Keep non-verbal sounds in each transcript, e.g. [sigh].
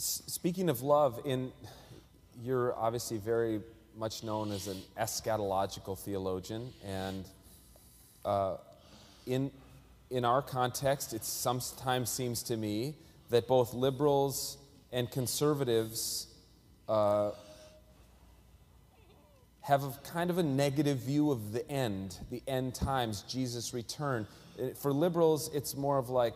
Speaking of love, in you're obviously very much known as an eschatological theologian, and uh, in in our context, it sometimes seems to me that both liberals and conservatives uh, have a kind of a negative view of the end, the end times, Jesus' return. Uh, For liberals, it's more of like,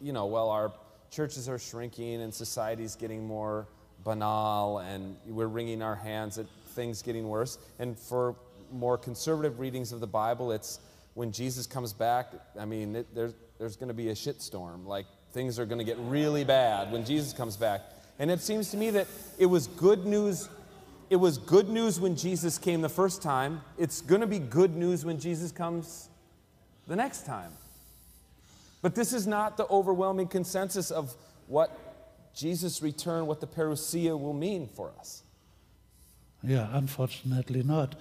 you know, well, our churches are shrinking and society's getting more banal and we're wringing our hands at things getting worse. And for more conservative readings of the Bible, it's when Jesus comes back, I mean, it, there's, there's going to be a shitstorm. Like, things are going to get really bad when Jesus comes back. And it seems to me that it was good news. It was good news when Jesus came the first time. It's going to be good news when Jesus comes the next time. But this is not the overwhelming consensus of what Jesus' return, what the parousia will mean for us. Yeah, unfortunately not.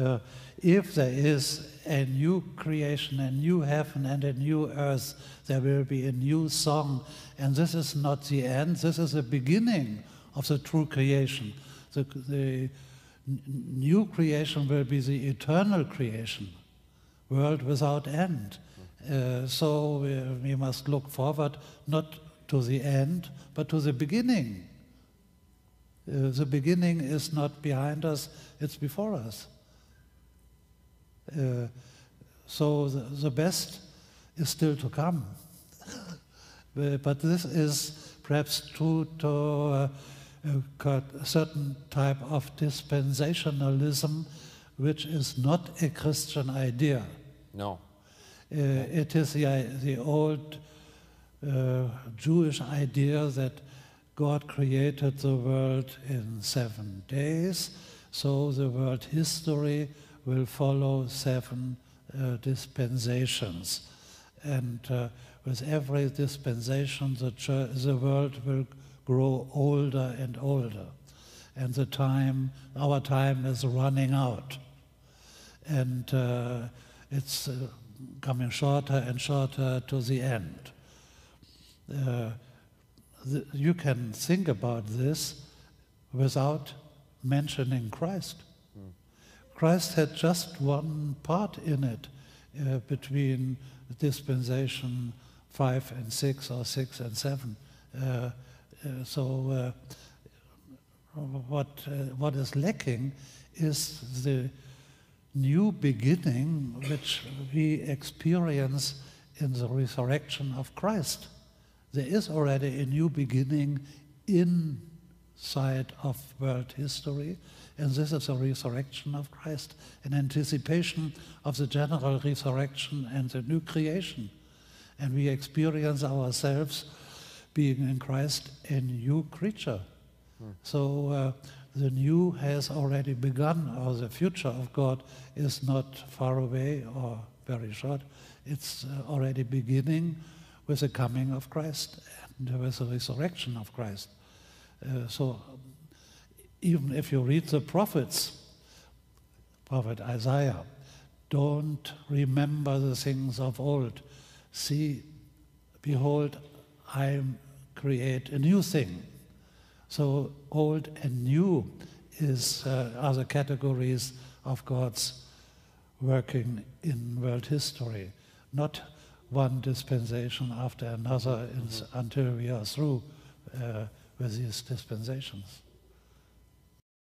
Uh, if there is a new creation, a new heaven, and a new earth, there will be a new song. And this is not the end, this is the beginning of the true creation. The, the new creation will be the eternal creation, world without end. Uh, so we, we must look forward not to the end, but to the beginning. Uh, the beginning is not behind us, it's before us. Uh, so the, the best is still to come. [laughs] But this is perhaps true to uh, a certain type of dispensationalism, which is not a Christian idea. No. Uh, it is the, the old uh, Jewish idea that God created the world in seven days, so the world history will follow seven uh, dispensations. And uh, with every dispensation, the, the world will grow older and older. And the time, our time is running out and uh, it's uh, coming shorter and shorter to the end. Uh, th- you can think about this without mentioning Christ. Christ had just one part in it uh, between dispensation 5 and 6 or 6 and 7. Uh, uh, so uh, what, uh, what is lacking is the new beginning which we experience in the resurrection of Christ. There is already a new beginning inside of world history, and this is the resurrection of Christ, an anticipation of the general resurrection and the new creation. And we experience ourselves being in Christ a new creature. So uh, the new has already begun, or the future of God is not far away or very short. It's uh, already beginning with the coming of Christ and with the resurrection of Christ. Uh, so even if you read the prophets, Prophet Isaiah, don't remember the things of old. See, behold, I create a new thing. So old and new is uh, are the categories of God's working in world history, not one dispensation after another ins- until we are through uh, with these dispensations.